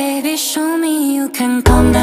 Baby, show me you can come. down